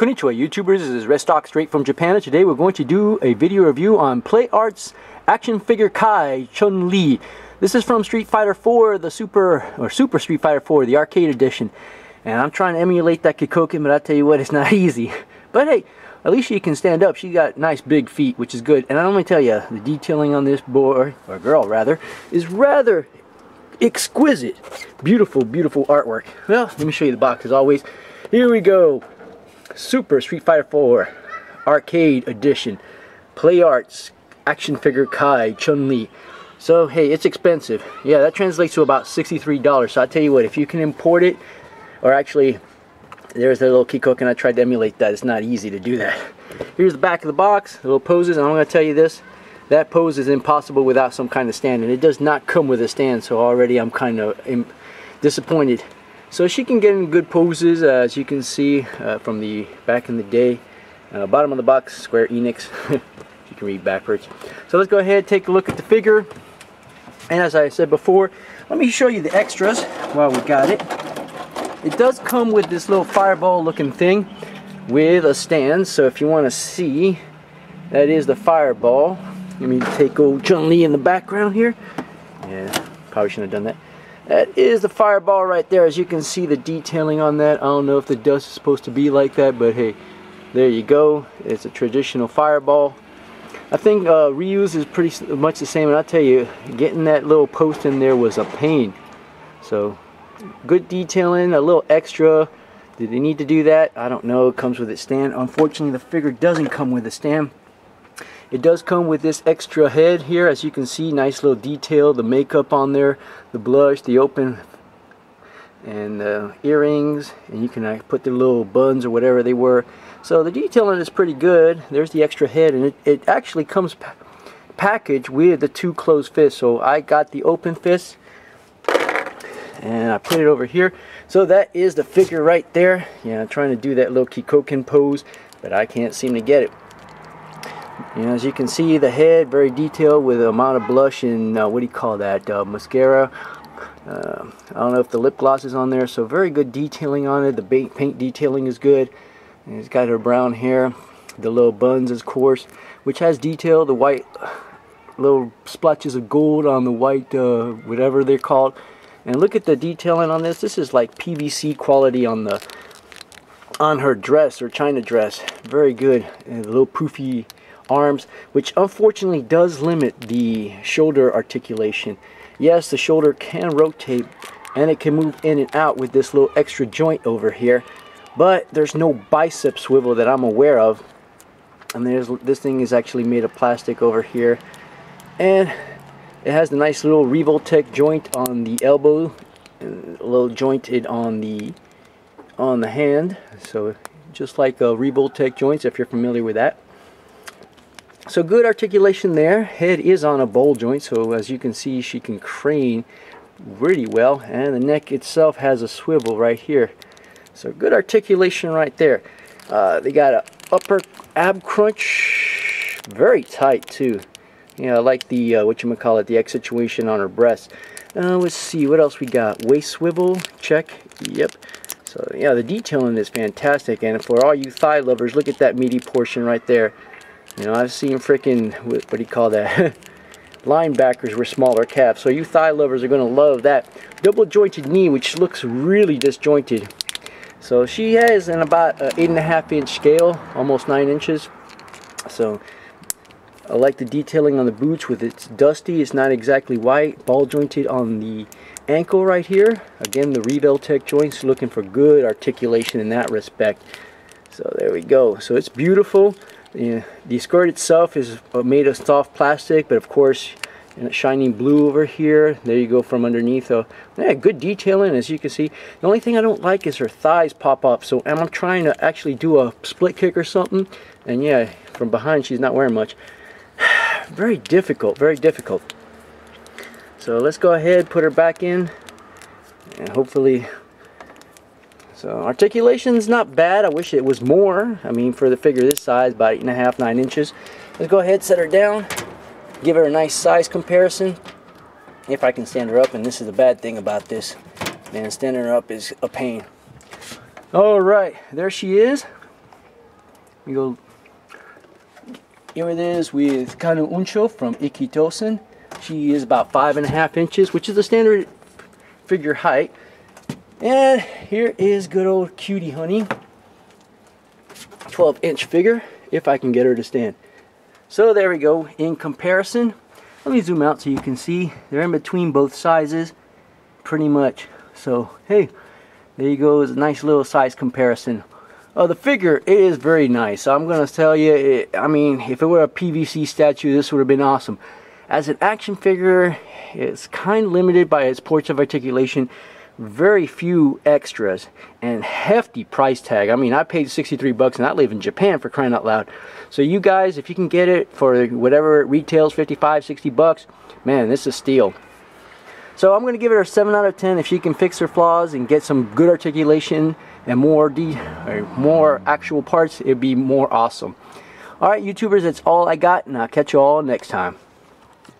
Konnichiwa YouTubers, this is Reztoc straight from Japan and today we're going to do a video review on Play Arts Action Figure Kai Chun-Li. This is from Street Fighter 4, the Super, or Super Street Fighter 4, the arcade edition. And I'm trying to emulate that Kikoken, but I tell you what, it's not easy. But hey, at least she can stand up. She got nice big feet, which is good. And I me tell you, the detailing on this boy, or girl rather, is rather exquisite. Beautiful, beautiful artwork. Well, let me show you the box as always. Here we go. Super Street Fighter 4 Arcade Edition. Play Arts Action Figure Kai Chun-Li so hey it's expensive. Yeah that translates to about $63 so I tell you what if you can import it or actually there's that little key cook and I tried to emulate that. It's not easy to do that. Here's the back of the box little poses and I'm going to tell you this that pose is impossible without some kind of stand and it does not come with a stand so already I'm kind of disappointed so she can get in good poses, uh, as you can see uh, from the back in the day. Uh, bottom of the box, Square Enix. you can read backwards. So let's go ahead take a look at the figure. And as I said before, let me show you the extras while we got it. It does come with this little fireball looking thing with a stand. So if you want to see, that is the fireball. Let me take old Chun-Li in the background here. Yeah, probably shouldn't have done that. That is the fireball right there. As you can see the detailing on that. I don't know if the dust is supposed to be like that, but hey, there you go. It's a traditional fireball. I think uh, Ryu's is pretty much the same, and I tell you, getting that little post in there was a pain. So, good detailing, a little extra. Did they need to do that? I don't know. It comes with its stand. Unfortunately, the figure doesn't come with a stand. It does come with this extra head here. As you can see nice little detail the makeup on there the blush the open and earrings and you can uh, put the little buns or whatever they were. So the detailing is pretty good. There's the extra head and it, it actually comes pa packaged with the two closed fists. So I got the open fist and I put it over here. So that is the figure right there. Yeah I'm trying to do that little Kikoken pose but I can't seem to get it you know, as you can see, the head very detailed with the amount of blush and uh, what do you call that? Uh, mascara. Uh, I don't know if the lip gloss is on there, so very good detailing on it. The paint detailing is good. And it's got her brown hair, the little buns, of course, which has detail. The white little splotches of gold on the white, uh, whatever they're called. And look at the detailing on this. This is like PVC quality on the on her dress or china dress. Very good. And a little poofy arms, which unfortunately does limit the shoulder articulation. Yes, the shoulder can rotate and it can move in and out with this little extra joint over here, but there's no bicep swivel that I'm aware of. And there's this thing is actually made of plastic over here, and it has the nice little Revoltech joint on the elbow, a little jointed on the on the hand. So just like uh, Revoltech joints, if you're familiar with that. So good articulation there. Head is on a ball joint, so as you can see, she can crane really well. And the neck itself has a swivel right here. So good articulation right there. Uh, they got an upper ab crunch, very tight too. Yeah, I like the, uh, what you call it, the X situation on her breast. Uh, let's see, what else we got? Waist swivel, check, yep. So yeah, the detailing is fantastic. And for all you thigh lovers, look at that meaty portion right there. You know, I've seen freaking, what, do you call that? Linebackers were smaller calves. So you thigh lovers are going to love that. Double jointed knee, which looks really disjointed. So she has an about an 8.5 inch scale, almost 9 inches. So I like the detailing on the boots with it's dusty, it's not exactly white, ball jointed on the ankle right here. Again, the Revoltech joints looking for good articulation in that respect. So there we go. So it's beautiful. Yeah, the skirt itself is made of soft plastic, but of course, shining blue over here. There you go from underneath. So, yeah, good detailing as you can see. The only thing I don't like is her thighs pop up. So I'm trying to actually do a split kick or something. And yeah, from behind she's not wearing much. very difficult, very difficult. So let's go ahead, put her back in. And hopefully so articulation's not bad. I wish it was more. I mean, for the figure this size, about eight and a half, nine inches. Let's go ahead, set her down, give her a nice size comparison. If I can stand her up, and this is the bad thing about this, man, standing her up is a pain. All right, there she is. We go. Here it is with Kanu Uncho from Ikki Tousen. She is about five and a half inches, which is the standard figure height. And here is good old cutie honey. 12 inch figure, if I can get her to stand. So there we go. In comparison, let me zoom out so you can see. They're in between both sizes, pretty much. So, hey, there you go. It's a nice little size comparison. Uh, the figure is very nice. I'm going to tell you, it, I mean, if it were a PVC statue, this would have been awesome. As an action figure, it's kind of limited by its ports of articulation. Very few extras and hefty price tag. I mean, I paid 63 bucks and I live in Japan for crying out loud. So you guys, if you can get it for whatever it retails, 55, 60 bucks, man, this is a steal. So I'm going to give her a 7 out of 10 if she can fix her flaws and get some good articulation and more de more actual parts, it'd be more awesome. Alright, YouTubers, that's all I got, and I'll catch you all next time.